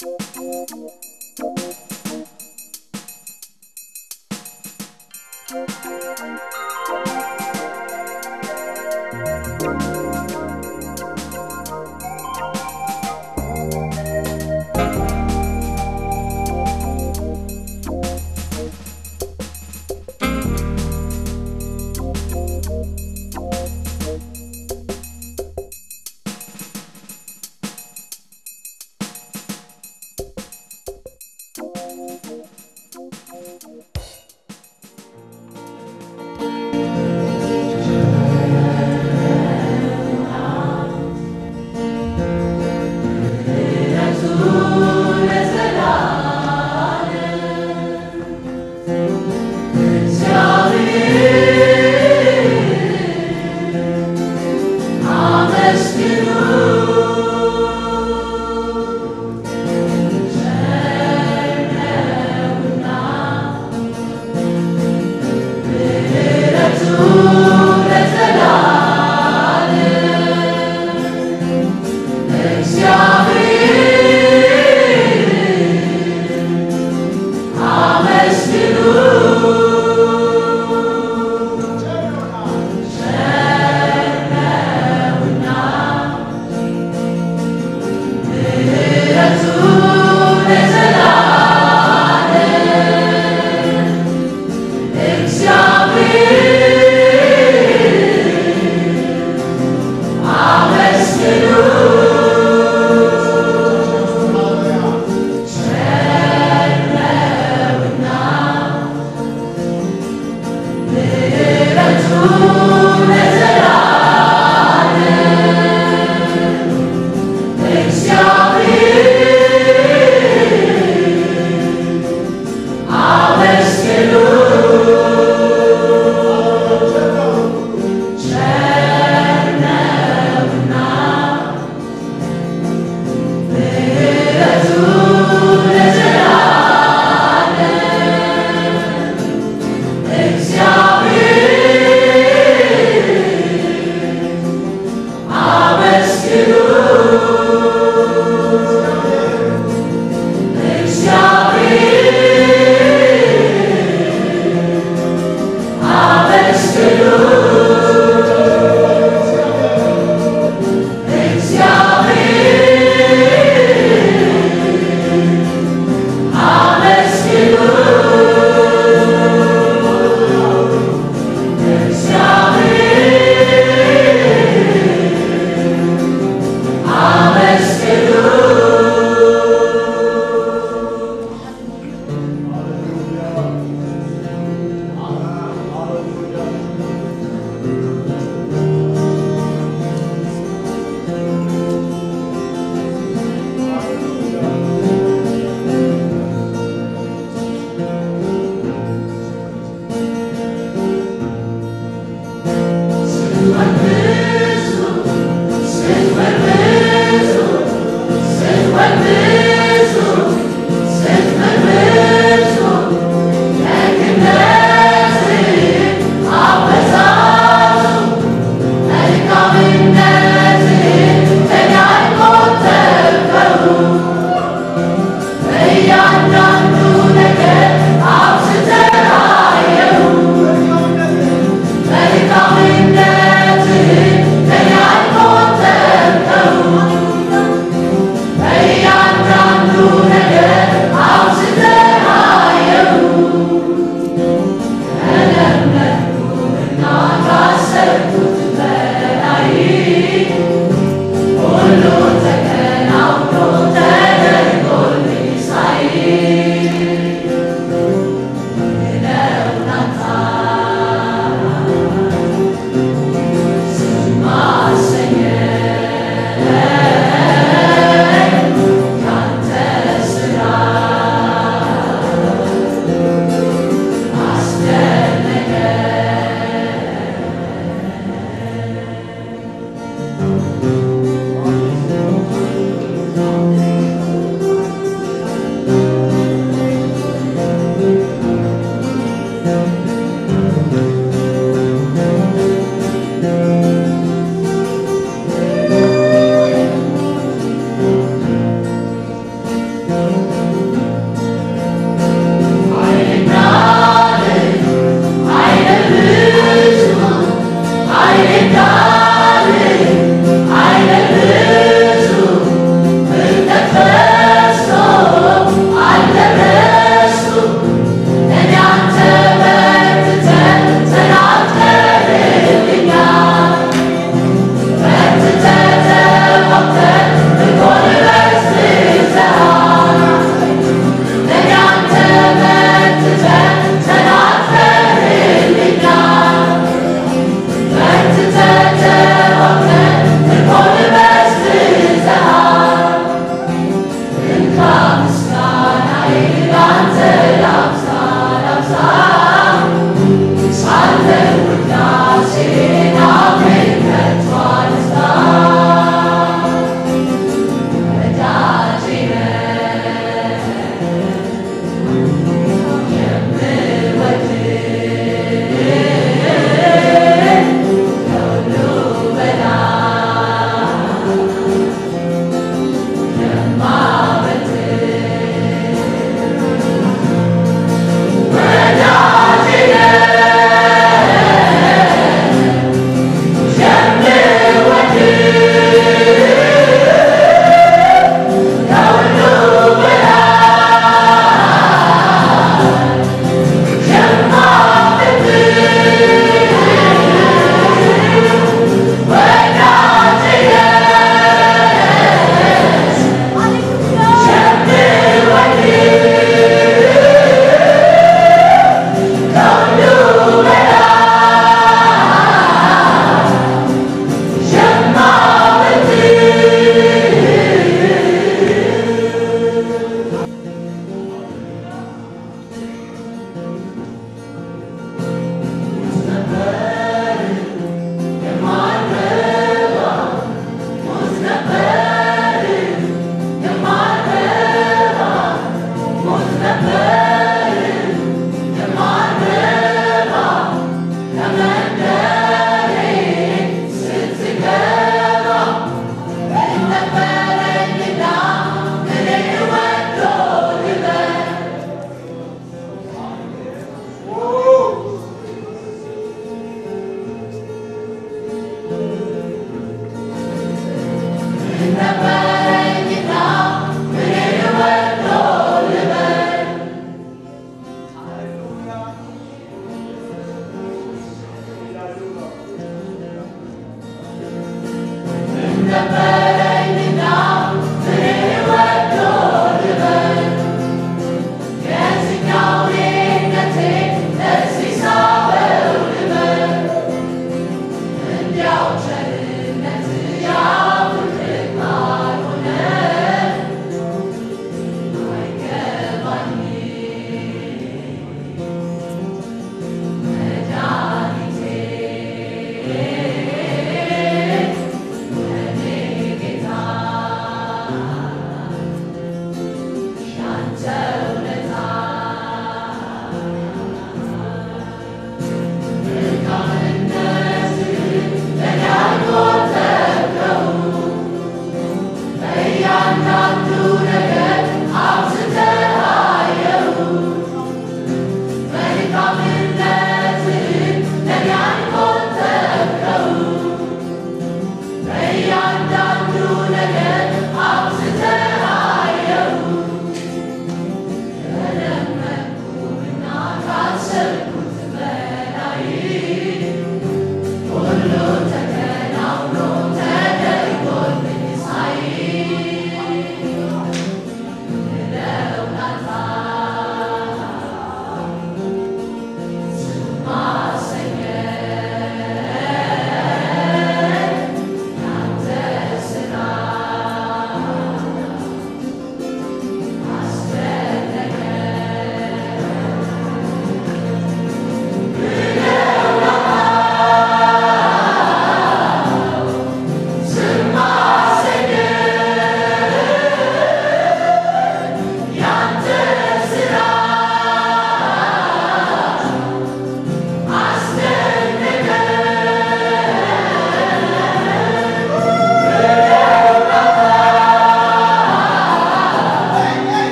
Thank you.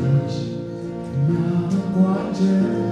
Now I'm wondering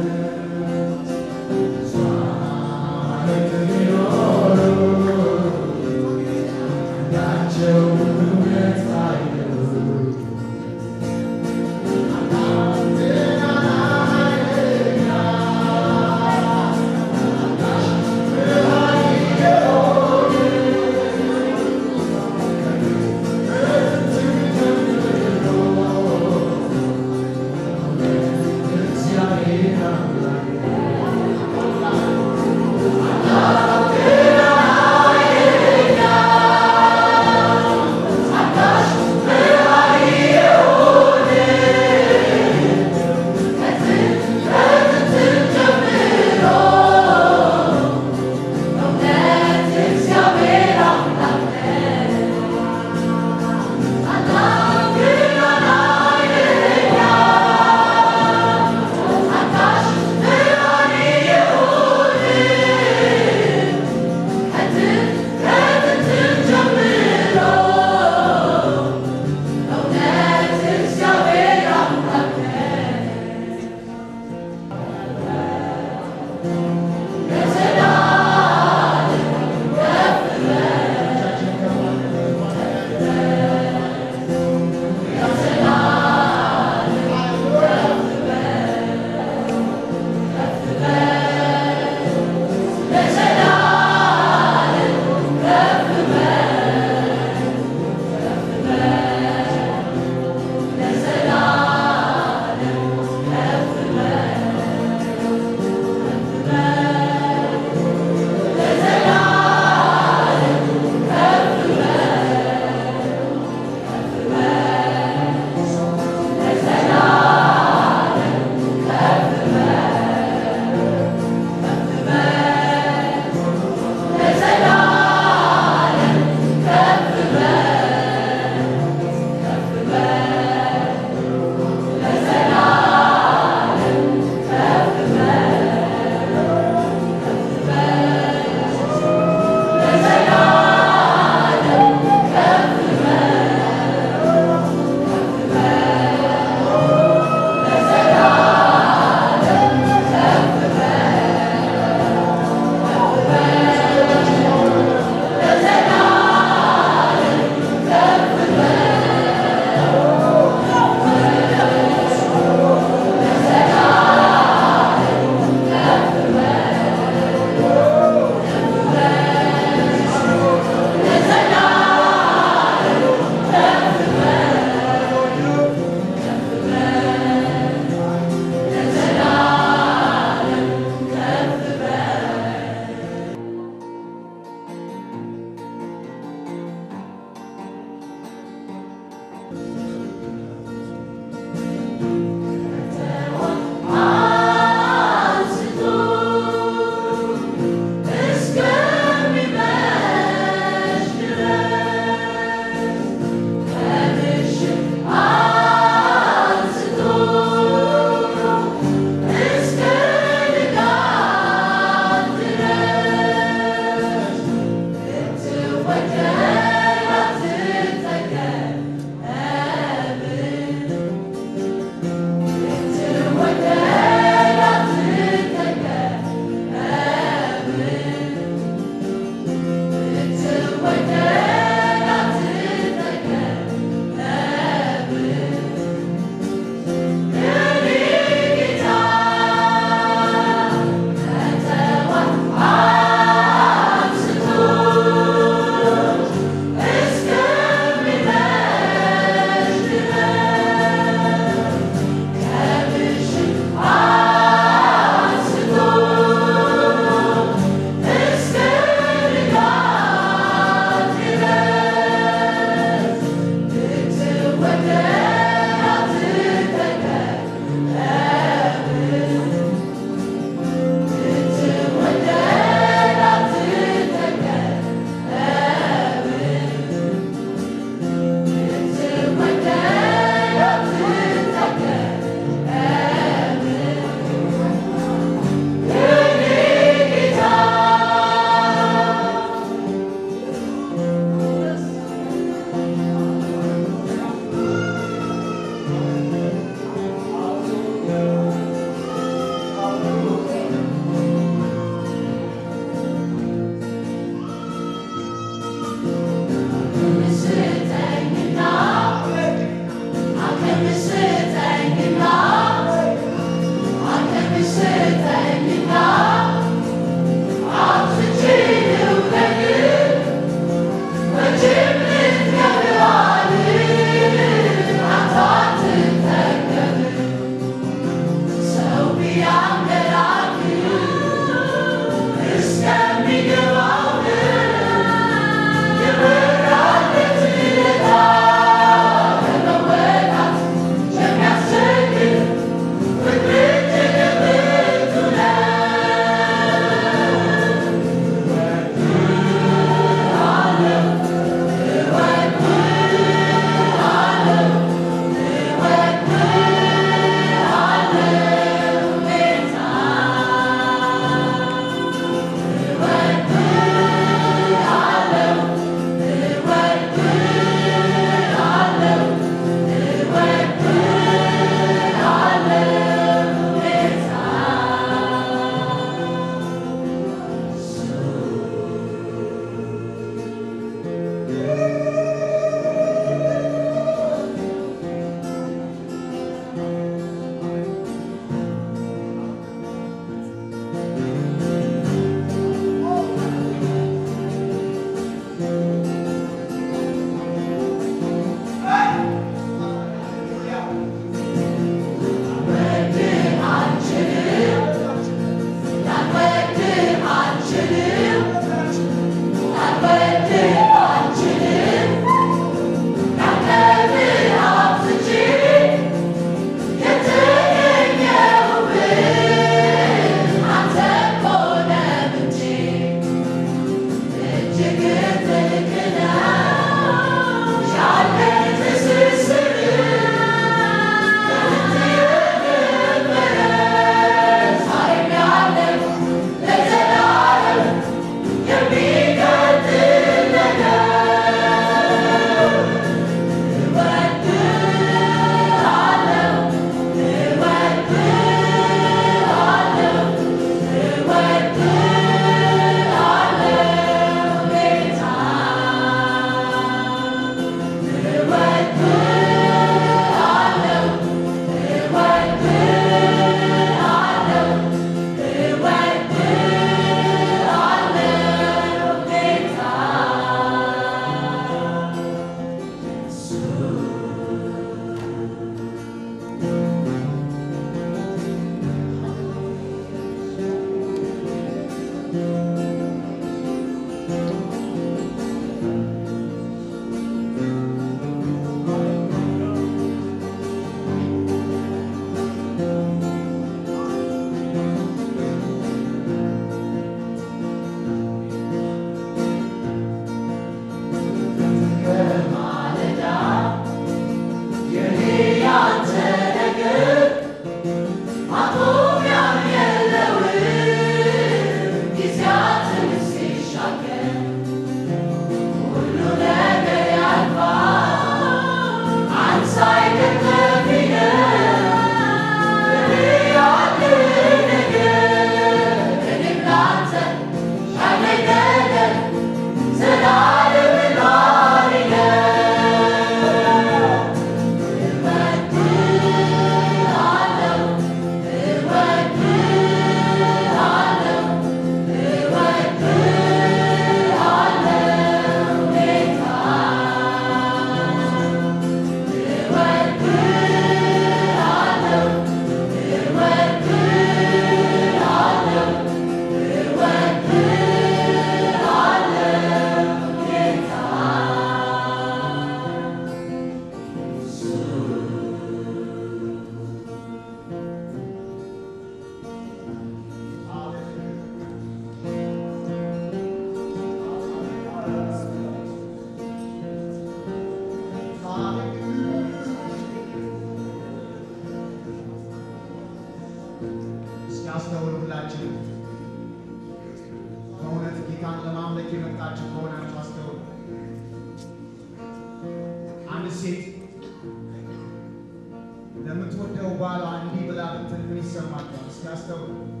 while on Nibelabend in Misamatmas. Cast over.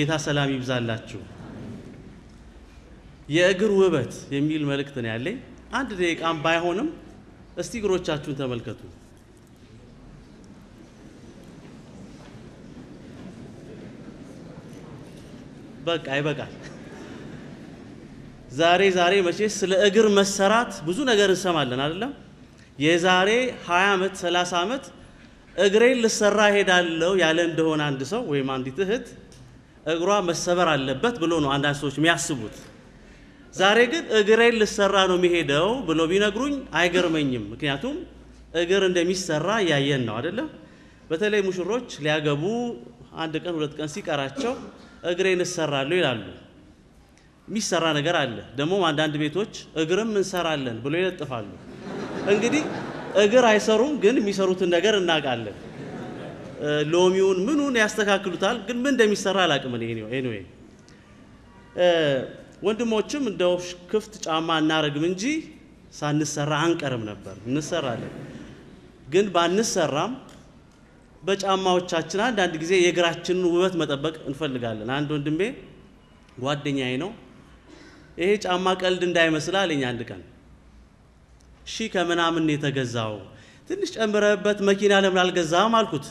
የጌታ ሰላም ይብዛላችሁ። የእግር ውበት የሚል መልእክት ነው ያለኝ። አንድ ደቂቃም ባይሆንም እስቲ እግሮቻችሁን ተመልከቱ። በቃ ይበቃል። ዛሬ ዛሬ መቼስ ስለ እግር መሰራት ብዙ ነገር እንሰማለን አይደለም? የዛሬ 20 ዓመት 30 ዓመት እግሬን ልሰራ ሄዳለሁ ያለ እንደሆነ አንድ ሰው ወይም አንዲት እህት እግሯ መሰበር አለበት ብሎ ነው አንዳንድ ሰዎች የሚያስቡት። ዛሬ ግን እግሬን ልሰራ ነው የሚሄደው ብሎ ቢነግሩኝ አይገርመኝም። ምክንያቱም እግር እንደሚሰራ እያየን ነው አይደለም? በተለይ ሙሽሮች ሊያገቡ አንድ ቀን ሁለት ቀን ሲቀራቸው እግሬን እሰራለሁ ይላሉ። የሚሰራ ነገር አለ። ደግሞም አንዳንድ ቤቶች እግርም እንሰራለን ብሎ ይለጥፋሉ። እንግዲህ እግር አይሰሩም፣ ግን የሚሰሩትን ነገር እናውቃለን። ሎሚውን ምኑን ያስተካክሉታል፣ ግን ምን እንደሚሰራ አላውቅም። ኤኒዌይ ወንድሞችም እንደው ክፍት ጫማ እናረግም እንጂ ሳንሰራ አንቀርም ነበር፣ እንሰራለን። ግን ባንሰራም በጫማዎቻችን አንዳንድ ጊዜ የእግራችንን ውበት መጠበቅ እንፈልጋለን። አንድ ወንድሜ ጓደኛዬ ነው። ይሄ ጫማ ቀልድ እንዳይመስል አለኝ አንድ ቀን። ሺ ከምናምን የተገዛው ትንሽ ጨምረበት መኪና ለምን አልገዛም አልኩት።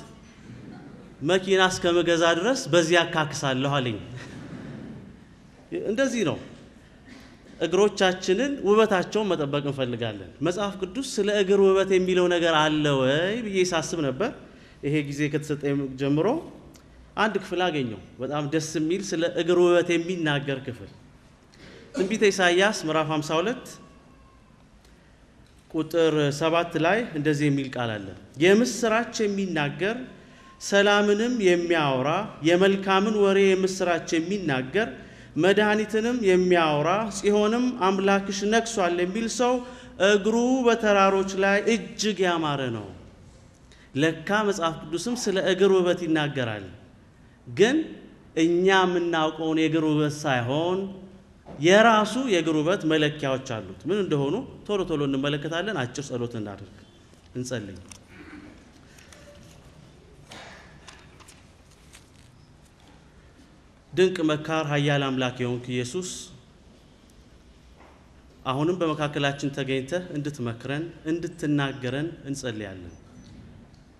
መኪና እስከመገዛ ድረስ በዚህ አካክሳለሁ አለኝ። እንደዚህ ነው። እግሮቻችንን ውበታቸውን መጠበቅ እንፈልጋለን። መጽሐፍ ቅዱስ ስለ እግር ውበት የሚለው ነገር አለ ወይ ብዬ ሳስብ ነበር። ይሄ ጊዜ ከተሰጠኝ ጀምሮ አንድ ክፍል አገኘው። በጣም ደስ የሚል ስለ እግር ውበት የሚናገር ክፍል ትንቢተ ኢሳይያስ ምዕራፍ 52 ቁጥር ሰባት ላይ እንደዚህ የሚል ቃል አለ። የምስራች የሚናገር ሰላምንም የሚያወራ የመልካምን ወሬ የምስራች የሚናገር መድኃኒትንም የሚያወራ ጽዮንም አምላክሽ ነግሷል የሚል ሰው እግሩ በተራሮች ላይ እጅግ ያማረ ነው። ለካ መጽሐፍ ቅዱስም ስለ እግር ውበት ይናገራል። ግን እኛ የምናውቀውን የእግር ውበት ሳይሆን የራሱ የእግር ውበት መለኪያዎች አሉት። ምን እንደሆኑ ቶሎ ቶሎ እንመለከታለን። አጭር ጸሎት እናድርግ፣ እንጸልይ። ድንቅ መካር ኃያል አምላክ የሆንክ ኢየሱስ አሁንም በመካከላችን ተገኝተህ እንድትመክረን እንድትናገረን እንጸልያለን።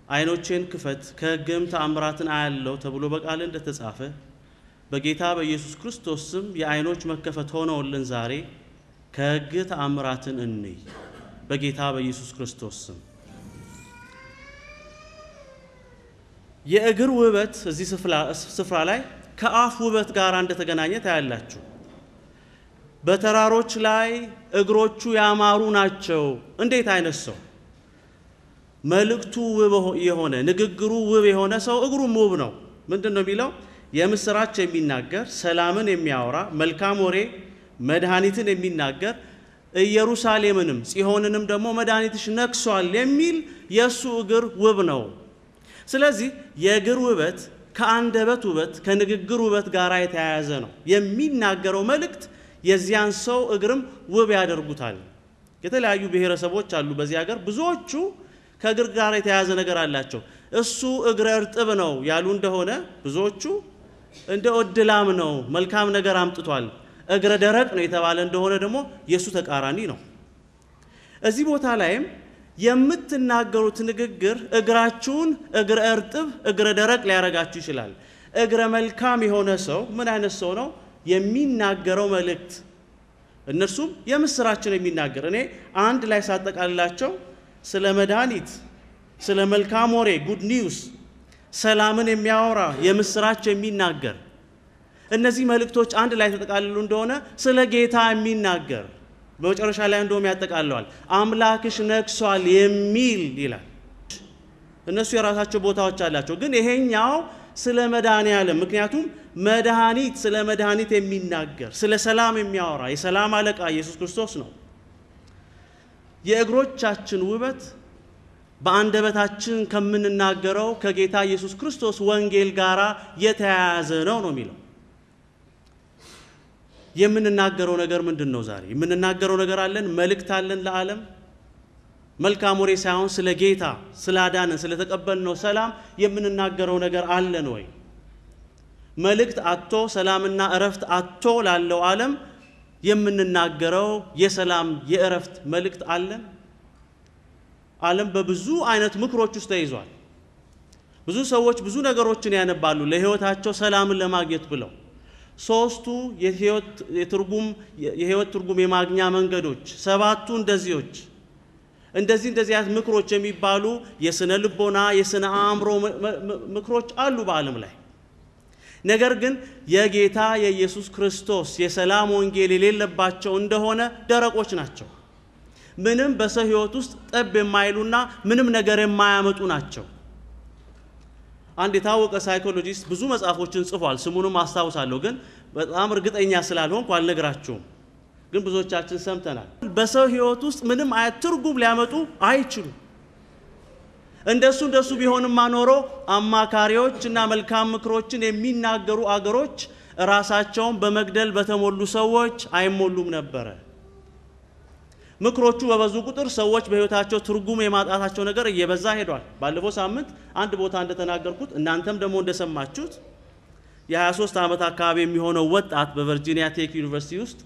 ዓይኖቼን ክፈት ከሕግም ተአምራትን አያለው ተብሎ በቃል እንደተጻፈ በጌታ በኢየሱስ ክርስቶስ ስም የዓይኖች መከፈት ሆነውልን ዛሬ ከሕግ ተአምራትን እንይ። በጌታ በኢየሱስ ክርስቶስ ስም የእግር ውበት እዚህ ስፍራ ላይ ከአፍ ውበት ጋር እንደተገናኘ ታያላችሁ። በተራሮች ላይ እግሮቹ ያማሩ ናቸው። እንዴት አይነት ሰው! መልእክቱ ውብ የሆነ ንግግሩ ውብ የሆነ ሰው እግሩም ውብ ነው። ምንድን ነው የሚለው? የምስራች የሚናገር ሰላምን የሚያወራ መልካም ወሬ መድኃኒትን የሚናገር ኢየሩሳሌምንም ጽዮንንም ደግሞ መድኃኒትሽ ነግሷል የሚል የእሱ እግር ውብ ነው። ስለዚህ የእግር ውበት ከአንደበት ውበት ከንግግር ውበት ጋር የተያያዘ ነው። የሚናገረው መልእክት የዚያን ሰው እግርም ውብ ያደርጉታል። የተለያዩ ብሔረሰቦች አሉ በዚህ ሀገር። ብዙዎቹ ከእግር ጋር የተያያዘ ነገር አላቸው። እሱ እግረ እርጥብ ነው ያሉ እንደሆነ ብዙዎቹ እንደ እድላም ነው መልካም ነገር አምጥቷል። እግረ ደረቅ ነው የተባለ እንደሆነ ደግሞ የእሱ ተቃራኒ ነው። እዚህ ቦታ ላይም የምትናገሩት ንግግር እግራችሁን እግረ እርጥብ እግረ ደረቅ ሊያረጋችሁ ይችላል። እግረ መልካም የሆነ ሰው ምን አይነት ሰው ነው? የሚናገረው መልእክት እነርሱም የምስራችን የሚናገር እኔ አንድ ላይ ሳጠቃልላቸው ስለ መድኃኒት፣ ስለ መልካም ወሬ ጉድ ኒውስ፣ ሰላምን የሚያወራ የምስራች የሚናገር እነዚህ መልእክቶች አንድ ላይ ተጠቃልሉ እንደሆነ ስለ ጌታ የሚናገር በመጨረሻ ላይ እንደውም ያጠቃለዋል አምላክሽ ነግሷል የሚል ይላል። እነሱ የራሳቸው ቦታዎች አላቸው፣ ግን ይሄኛው ስለ መድኃኔ ዓለም ምክንያቱም መድኃኒት ስለ መድኃኒት የሚናገር ስለ ሰላም የሚያወራ የሰላም አለቃ ኢየሱስ ክርስቶስ ነው። የእግሮቻችን ውበት በአንደበታችን ከምንናገረው ከጌታ ኢየሱስ ክርስቶስ ወንጌል ጋር የተያያዘ ነው ነው የሚለው የምንናገረው ነገር ምንድን ነው? ዛሬ የምንናገረው ነገር አለን፣ መልእክት አለን ለዓለም። መልካም ወሬ ሳይሆን ስለ ጌታ ስላዳነን ስለተቀበልነው ሰላም የምንናገረው ነገር አለን ወይ? መልእክት አጥቶ ሰላምና እረፍት አጥቶ ላለው ዓለም የምንናገረው የሰላም የእረፍት መልእክት አለን? ዓለም በብዙ አይነት ምክሮች ውስጥ ተይዟል። ብዙ ሰዎች ብዙ ነገሮችን ያነባሉ ለሕይወታቸው ሰላምን ለማግኘት ብለው። ሶስቱ የሕይወት ትርጉም የማግኛ መንገዶች፣ ሰባቱ እንደዚዎች እንደዚህ እንደዚህ አይነት ምክሮች የሚባሉ የስነ ልቦና የስነ አእምሮ ምክሮች አሉ በዓለም ላይ። ነገር ግን የጌታ የኢየሱስ ክርስቶስ የሰላም ወንጌል የሌለባቸው እንደሆነ ደረቆች ናቸው። ምንም በሰው ሕይወት ውስጥ ጠብ የማይሉና ምንም ነገር የማያመጡ ናቸው። አንድ የታወቀ psychologist ብዙ መጽሐፎችን ጽፏል። ስሙንም አስታውሳለሁ፣ ግን በጣም እርግጠኛ ስላልሆንኩ አልነግራችሁም። ግን ብዙዎቻችን ሰምተናል። በሰው ሕይወት ውስጥ ምንም አይነት ትርጉም ሊያመጡ አይችሉም። እንደሱ እንደሱ ቢሆንማ ኖሮ አማካሪዎች እና መልካም ምክሮችን የሚናገሩ አገሮች ራሳቸውን በመግደል በተሞሉ ሰዎች አይሞሉም ነበረ። ምክሮቹ በበዙ ቁጥር ሰዎች በሕይወታቸው ትርጉም የማጣታቸው ነገር እየበዛ ሄዷል። ባለፈው ሳምንት አንድ ቦታ እንደተናገርኩት እናንተም ደግሞ እንደሰማችሁት የ23 ዓመት አካባቢ የሚሆነው ወጣት በቨርጂኒያ ቴክ ዩኒቨርሲቲ ውስጥ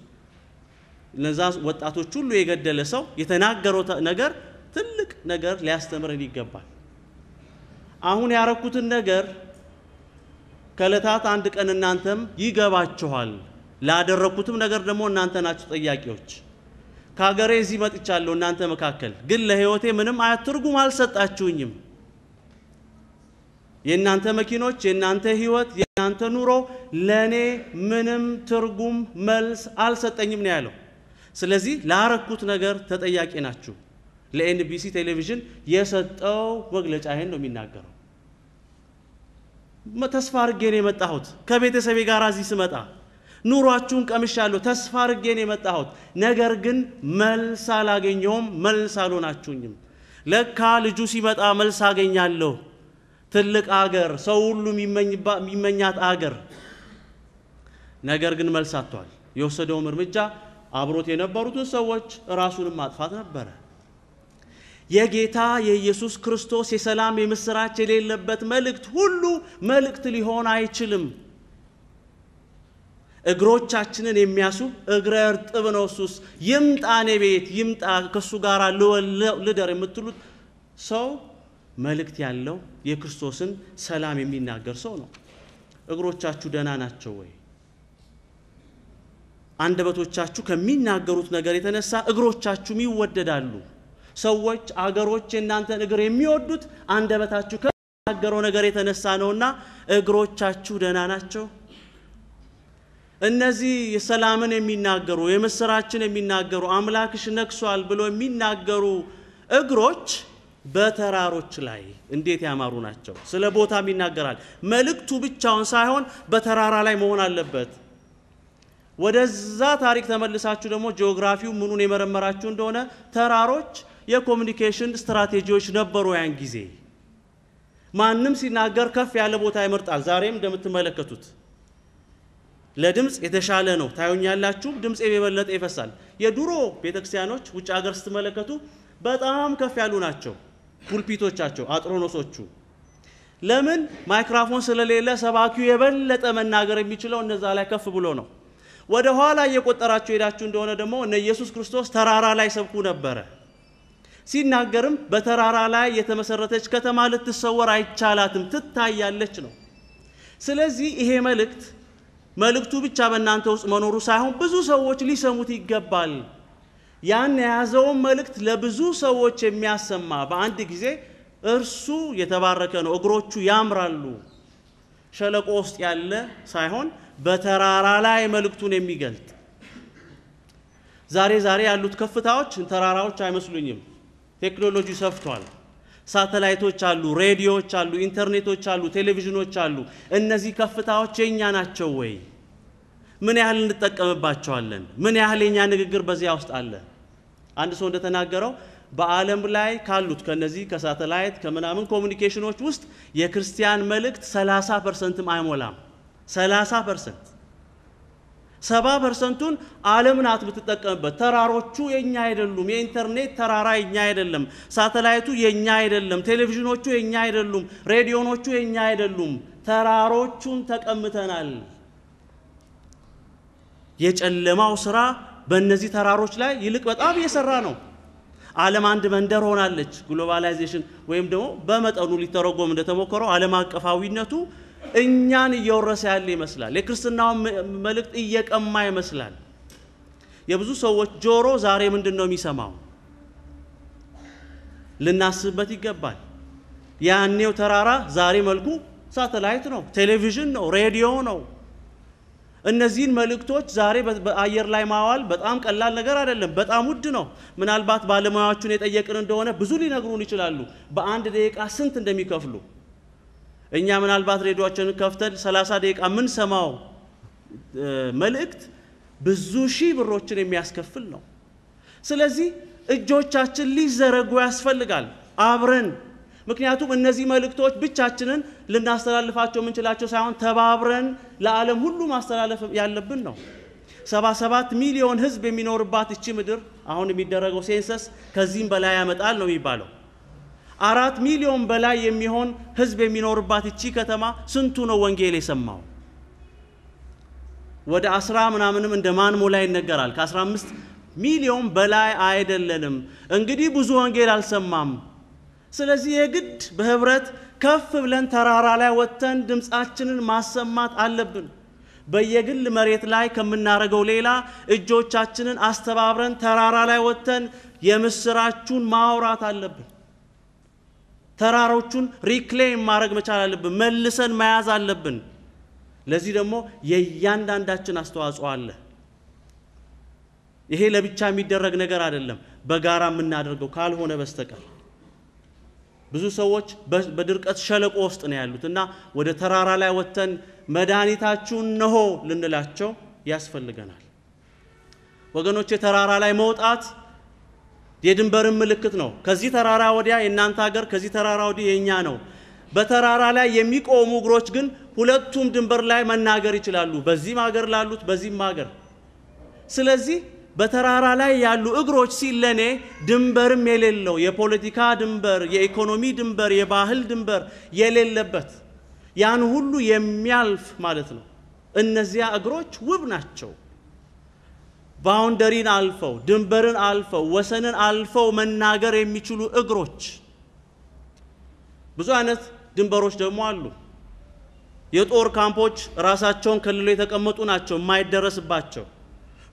እነዛ ወጣቶች ሁሉ የገደለ ሰው የተናገረው ነገር ትልቅ ነገር ሊያስተምረን ይገባል። አሁን ያረኩትን ነገር ከዕለታት አንድ ቀን እናንተም ይገባችኋል። ላደረኩትም ነገር ደግሞ እናንተ ናችሁ ጠያቂዎች። ከሀገሬ እዚህ መጥቻለሁ እናንተ መካከል ግን ለሕይወቴ ምንም አይነት ትርጉም አልሰጣችሁኝም። የእናንተ መኪኖች፣ የእናንተ ሕይወት፣ የእናንተ ኑሮ ለእኔ ምንም ትርጉም መልስ አልሰጠኝም ነው ያለው። ስለዚህ ላረኩት ነገር ተጠያቂ ናችሁ። ለኤንቢሲ ቴሌቪዥን የሰጠው መግለጫ ይሄን ነው የሚናገረው። ተስፋ አድርጌ ነው የመጣሁት። ከቤተሰቤ ጋር እዚህ ስመጣ ኑሯችሁን ቀምሻለሁ። ተስፋ አድርጌ ነው የመጣሁት። ነገር ግን መልስ አላገኘውም። መልስ አልሆናችሁኝም። ለካ ልጁ ሲመጣ መልስ አገኛለሁ። ትልቅ አገር፣ ሰው ሁሉ የሚመኛት አገር። ነገር ግን መልስ አጥቷል። የወሰደውም እርምጃ አብሮት የነበሩትን ሰዎች ራሱንም ማጥፋት ነበረ። የጌታ የኢየሱስ ክርስቶስ የሰላም የምስራች የሌለበት መልእክት ሁሉ መልእክት ሊሆን አይችልም። እግሮቻችንን የሚያስብ እግረ እርጥብ ነው እሱስ ይምጣ እኔ ቤት ይምጣ ከእሱ ጋር ልደር የምትሉት ሰው መልእክት ያለው የክርስቶስን ሰላም የሚናገር ሰው ነው። እግሮቻችሁ ደህና ናቸው ወይ? አንደበቶቻችሁ ከሚናገሩት ነገር የተነሳ እግሮቻችሁም ይወደዳሉ። ሰዎች፣ አገሮች የእናንተን እግር የሚወዱት አንደበታችሁ ከሚናገረው ነገር የተነሳ ነውና እግሮቻችሁ ደህና ናቸው። እነዚህ ሰላምን የሚናገሩ የምስራችን የሚናገሩ አምላክሽ ነግሷል ብሎ የሚናገሩ እግሮች በተራሮች ላይ እንዴት ያማሩ ናቸው። ስለ ቦታም ይናገራል። መልእክቱ ብቻውን ሳይሆን በተራራ ላይ መሆን አለበት። ወደዛ ታሪክ ተመልሳችሁ ደግሞ ጂኦግራፊው ምኑን የመረመራችሁ እንደሆነ ተራሮች የኮሚኒኬሽን ስትራቴጂዎች ነበሩ ያን ጊዜ። ማንም ሲናገር ከፍ ያለ ቦታ ይመርጣል። ዛሬም እንደምትመለከቱት ለድምፅ የተሻለ ነው ታዩኛላችሁ። ድምፅ የበለጠ ይፈሳል። የድሮ ቤተክርስቲያኖች ውጭ ሀገር ስትመለከቱ በጣም ከፍ ያሉ ናቸው ፑልፒቶቻቸው፣ አጥሮኖሶቹ። ለምን? ማይክራፎን ስለሌለ ሰባኪው የበለጠ መናገር የሚችለው እነዛ ላይ ከፍ ብሎ ነው። ወደ ኋላ እየቆጠራችሁ ሄዳችሁ እንደሆነ ደግሞ እነ ኢየሱስ ክርስቶስ ተራራ ላይ ሰብኩ ነበረ። ሲናገርም በተራራ ላይ የተመሰረተች ከተማ ልትሰወር አይቻላትም፣ ትታያለች ነው። ስለዚህ ይሄ መልእክት መልእክቱ ብቻ በእናንተ ውስጥ መኖሩ ሳይሆን ብዙ ሰዎች ሊሰሙት ይገባል። ያን የያዘውን መልእክት ለብዙ ሰዎች የሚያሰማ በአንድ ጊዜ እርሱ የተባረከ ነው። እግሮቹ ያምራሉ። ሸለቆ ውስጥ ያለ ሳይሆን በተራራ ላይ መልእክቱን የሚገልጥ ዛሬ ዛሬ ያሉት ከፍታዎች ተራራዎች አይመስሉኝም። ቴክኖሎጂ ሰፍቷል። ሳተላይቶች አሉ፣ ሬዲዮዎች አሉ፣ ኢንተርኔቶች አሉ፣ ቴሌቪዥኖች አሉ። እነዚህ ከፍታዎች የእኛ ናቸው ወይ? ምን ያህል እንጠቀምባቸዋለን? ምን ያህል የኛ ንግግር በዚያ ውስጥ አለ? አንድ ሰው እንደተናገረው በዓለም ላይ ካሉት ከነዚህ ከሳተላይት ከምናምን communication ኦች ውስጥ የክርስቲያን መልእክት 30 ፐርሰንትም አይሞላም። 30 ፐርሰንት ሰባ ፐርሰንቱን ዓለም ናት የምትጠቀምበት። ተራሮቹ የኛ አይደሉም። የኢንተርኔት ተራራ የኛ አይደለም። ሳተላይቱ የኛ አይደለም። ቴሌቪዥኖቹ የኛ አይደሉም። ሬዲዮኖቹ የኛ አይደሉም። ተራሮቹን ተቀምተናል። የጨለማው ስራ በእነዚህ ተራሮች ላይ ይልቅ በጣም እየሰራ ነው። ዓለም አንድ መንደር ሆናለች። globalization ወይም ደግሞ በመጠኑ ሊተረጎም እንደተሞከረው ዓለም አቀፋዊነቱ እኛን እየወረሰ ያለ ይመስላል። የክርስትናውን መልእክት እየቀማ ይመስላል። የብዙ ሰዎች ጆሮ ዛሬ ምንድን ነው የሚሰማው? ልናስብበት ይገባል። ያኔው ተራራ ዛሬ መልኩ ሳተላይት ነው፣ ቴሌቪዥን ነው፣ ሬዲዮ ነው። እነዚህን መልእክቶች ዛሬ በአየር ላይ ማዋል በጣም ቀላል ነገር አይደለም፣ በጣም ውድ ነው። ምናልባት ባለሙያዎቹን የጠየቅን እንደሆነ ብዙ ሊነግሩን ይችላሉ፣ በአንድ ደቂቃ ስንት እንደሚከፍሉ። እኛ ምናልባት ሬዲዮችንን ከፍተን 30 ደቂቃ የምንሰማው መልእክት ብዙ ሺህ ብሮችን የሚያስከፍል ነው። ስለዚህ እጆቻችን ሊዘረጉ ያስፈልጋል አብረን ምክንያቱም እነዚህ መልእክቶች ብቻችንን ልናስተላልፋቸው የምንችላቸው ሳይሆን ተባብረን ለዓለም ሁሉ ማስተላለፍ ያለብን ነው። 77 ሚሊዮን ሕዝብ የሚኖርባት እቺ ምድር አሁን የሚደረገው ሴንሰስ ከዚህም በላይ ያመጣል ነው የሚባለው። አራት ሚሊዮን በላይ የሚሆን ሕዝብ የሚኖርባት እቺ ከተማ ስንቱ ነው ወንጌል የሰማው? ወደ አስራ ምናምንም እንደ ማንሞላ ይነገራል። ከ15 ሚሊዮን በላይ አይደለንም። እንግዲህ ብዙ ወንጌል አልሰማም። ስለዚህ የግድ በህብረት ከፍ ብለን ተራራ ላይ ወጥተን ድምፃችንን ማሰማት አለብን። በየግል መሬት ላይ ከምናደርገው ሌላ እጆቻችንን አስተባብረን ተራራ ላይ ወጥተን የምስራቹን ማውራት አለብን። ተራሮቹን ሪክሌም ማድረግ መቻል አለብን። መልሰን መያዝ አለብን። ለዚህ ደግሞ የእያንዳንዳችን አስተዋጽኦ አለ። ይሄ ለብቻ የሚደረግ ነገር አይደለም፣ በጋራ የምናደርገው ካልሆነ በስተቀር ብዙ ሰዎች በድርቀት ሸለቆ ውስጥ ነው ያሉት እና ወደ ተራራ ላይ ወጥተን መድኃኒታችሁን ነሆ ልንላቸው ያስፈልገናል። ወገኖች የተራራ ላይ መውጣት የድንበርን ምልክት ነው። ከዚህ ተራራ ወዲያ የእናንተ ሀገር፣ ከዚህ ተራራ ወዲህ የእኛ ነው። በተራራ ላይ የሚቆሙ እግሮች ግን ሁለቱም ድንበር ላይ መናገር ይችላሉ፣ በዚህም ሀገር ላሉት በዚህም ሀገር። ስለዚህ በተራራ ላይ ያሉ እግሮች ሲል ለኔ ድንበርም የሌለው የፖለቲካ ድንበር፣ የኢኮኖሚ ድንበር፣ የባህል ድንበር የሌለበት ያን ሁሉ የሚያልፍ ማለት ነው። እነዚያ እግሮች ውብ ናቸው። boundary ን አልፈው ድንበርን አልፈው ወሰንን አልፈው መናገር የሚችሉ እግሮች። ብዙ አይነት ድንበሮች ደግሞ አሉ። የጦር ካምፖች ራሳቸውን ከልሎ የተቀመጡ ናቸው፣ የማይደረስባቸው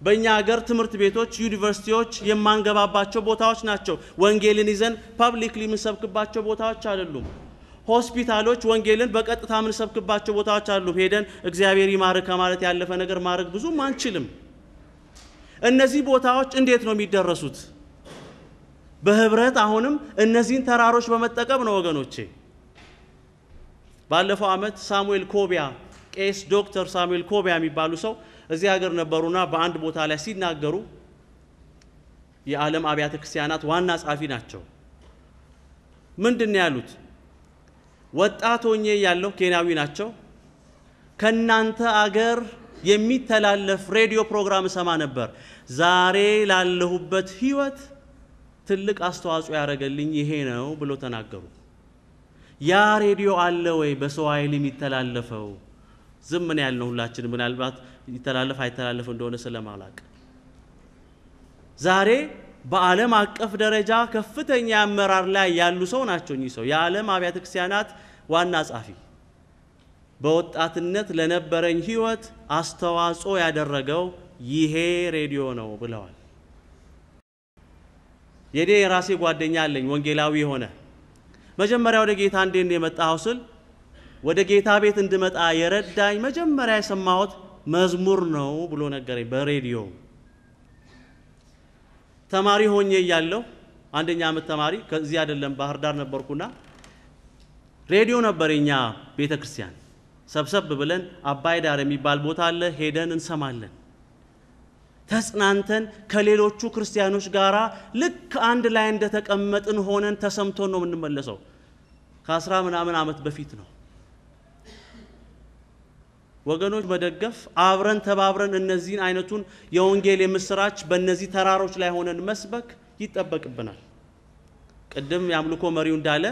በእኛ ሀገር ትምህርት ቤቶች፣ ዩኒቨርሲቲዎች የማንገባባቸው ቦታዎች ናቸው። ወንጌልን ይዘን publicly የምንሰብክባቸው ቦታዎች አይደሉም። ሆስፒታሎች ወንጌልን በቀጥታ የምንሰብክባቸው ቦታዎች አሉ። ሄደን እግዚአብሔር ይማርክ ከማለት ያለፈ ነገር ማድረግ ብዙም አንችልም። እነዚህ ቦታዎች እንዴት ነው የሚደረሱት? በህብረት አሁንም እነዚህን ተራሮች በመጠቀም ነው ወገኖቼ። ባለፈው ዓመት ሳሙኤል ኮቢያ ቄስ ዶክተር ሳሙኤል ኮቢያ የሚባሉ ሰው እዚህ ሀገር ነበሩና በአንድ ቦታ ላይ ሲናገሩ የዓለም አብያተ ክርስቲያናት ዋና ጸሐፊ ናቸው። ምንድን ያሉት? ወጣት ሆኜ ያለው ኬንያዊ ናቸው። ከናንተ አገር የሚተላለፍ ሬዲዮ ፕሮግራም እሰማ ነበር። ዛሬ ላለሁበት ህይወት ትልቅ አስተዋጽኦ ያደረገልኝ ይሄ ነው ብሎ ተናገሩ። ያ ሬዲዮ አለ ወይ በሰው ኃይል የሚተላለፈው? ዝም ምን ያልነው ሁላችን ምናልባት ይተላለፍ አይተላለፍ እንደሆነ ስለማላቅ ዛሬ በዓለም አቀፍ ደረጃ ከፍተኛ አመራር ላይ ያሉ ሰው ናቸው። እኚህ ሰው የዓለም አብያተ ክርስቲያናት ዋና ጸሐፊ፣ በወጣትነት ለነበረኝ ህይወት አስተዋጽኦ ያደረገው ይሄ ሬዲዮ ነው ብለዋል። የኔ የራሴ ጓደኛ አለኝ ወንጌላዊ የሆነ መጀመሪያ ወደ ጌታ እንዴት ነው የመጣኸው ስል ወደ ጌታ ቤት እንድመጣ የረዳኝ መጀመሪያ የሰማሁት መዝሙር ነው ብሎ ነገረኝ በሬዲዮ። ተማሪ ሆኜ እያለሁ አንደኛ ዓመት ተማሪ ከዚህ አይደለም ባህር ዳር ነበርኩና ሬዲዮ ነበር የኛ ቤተ ክርስቲያን። ሰብሰብ ብለን አባይ ዳር የሚባል ቦታ አለ፣ ሄደን እንሰማለን። ተጽናንተን ከሌሎቹ ክርስቲያኖች ጋር ልክ አንድ ላይ እንደተቀመጥን ሆነን ተሰምቶን ነው የምንመለሰው። ከአስራ ምናምን ዓመት በፊት ነው። ወገኖች መደገፍ አብረን ተባብረን እነዚህን አይነቱን የወንጌል የምስራች በእነዚህ ተራሮች ላይ ሆነን መስበክ ይጠበቅብናል። ቅድም የአምልኮ መሪው እንዳለ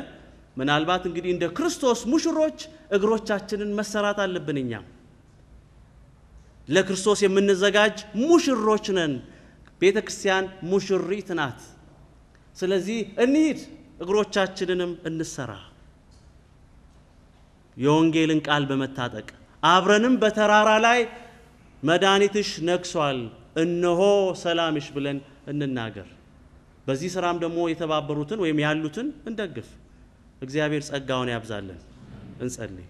ምናልባት እንግዲህ እንደ ክርስቶስ ሙሽሮች እግሮቻችንን መሰራት አለብን። እኛም ለክርስቶስ የምንዘጋጅ ሙሽሮች ነን። ቤተ ክርስቲያን ሙሽሪት ናት። ስለዚህ እንሂድ፣ እግሮቻችንንም እንሰራ። የወንጌልን ቃል በመታጠቅ አብረንም በተራራ ላይ መድኃኒትሽ ነግሷል፣ እነሆ ሰላምሽ ብለን እንናገር። በዚህ ስራም ደግሞ የተባበሩትን ወይም ያሉትን እንደግፍ። እግዚአብሔር ጸጋውን ያብዛለን። እንጸልይ።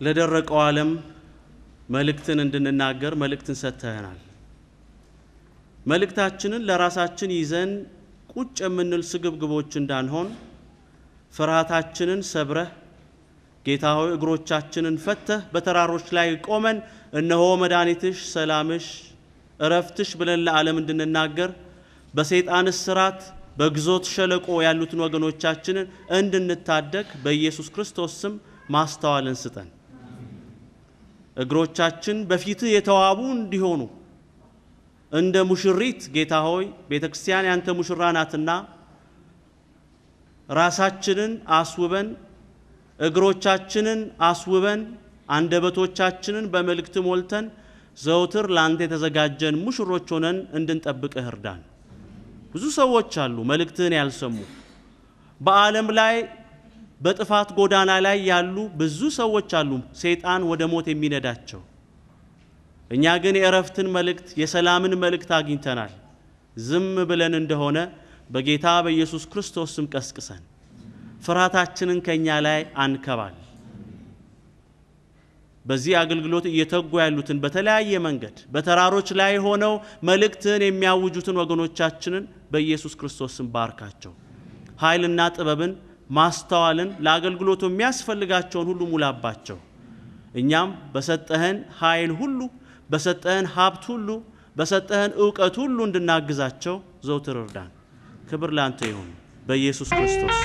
ለደረቀው ዓለም መልእክትን እንድንናገር መልእክትን ሰጥተኸናል። መልእክታችንን ለራሳችን ይዘን ቁጭ የምንል ስግብግቦች እንዳንሆን ፍርሃታችንን ሰብረህ ጌታ ሆይ እግሮቻችንን ፈተህ በተራሮች ላይ ቆመን እነሆ መድኃኒትሽ፣ ሰላምሽ፣ እረፍትሽ ብለን ለዓለም እንድንናገር በሰይጣን እስራት በግዞት ሸለቆ ያሉትን ወገኖቻችንን እንድንታደግ በኢየሱስ ክርስቶስ ስም ማስተዋልን ስጠን። እግሮቻችን በፊትህ የተዋቡ እንዲሆኑ እንደ ሙሽሪት ጌታ ሆይ ቤተ ክርስቲያን ያንተ ሙሽራ ናትና ራሳችንን አስውበን እግሮቻችንን አስውበን አንደበቶቻችንን በመልእክት ሞልተን ዘውትር ለአንተ የተዘጋጀን ሙሽሮች ሆነን እንድንጠብቅህ እርዳን። ብዙ ሰዎች አሉ መልእክትህን ያልሰሙ በዓለም ላይ በጥፋት ጎዳና ላይ ያሉ ብዙ ሰዎች አሉ፣ ሰይጣን ወደ ሞት የሚነዳቸው። እኛ ግን የእረፍትን መልእክት የሰላምን መልእክት አግኝተናል። ዝም ብለን እንደሆነ በጌታ በኢየሱስ ክርስቶስ ስም ቀስቅሰን ፍርሃታችንን ከእኛ ላይ አንከባል። በዚህ አገልግሎት እየተጉ ያሉትን በተለያየ መንገድ በተራሮች ላይ ሆነው መልእክትን የሚያውጁትን ወገኖቻችንን በኢየሱስ ክርስቶስ ስም ባርካቸው። ኃይልና ጥበብን ማስተዋልን ለአገልግሎቱ የሚያስፈልጋቸውን ሁሉ ሙላባቸው። እኛም በሰጠህን ኃይል ሁሉ በሰጠህን ሀብት ሁሉ በሰጠህን እውቀት ሁሉ እንድናግዛቸው ዘውትር እርዳን። ክብር ለአንተ ይሁን በኢየሱስ ክርስቶስ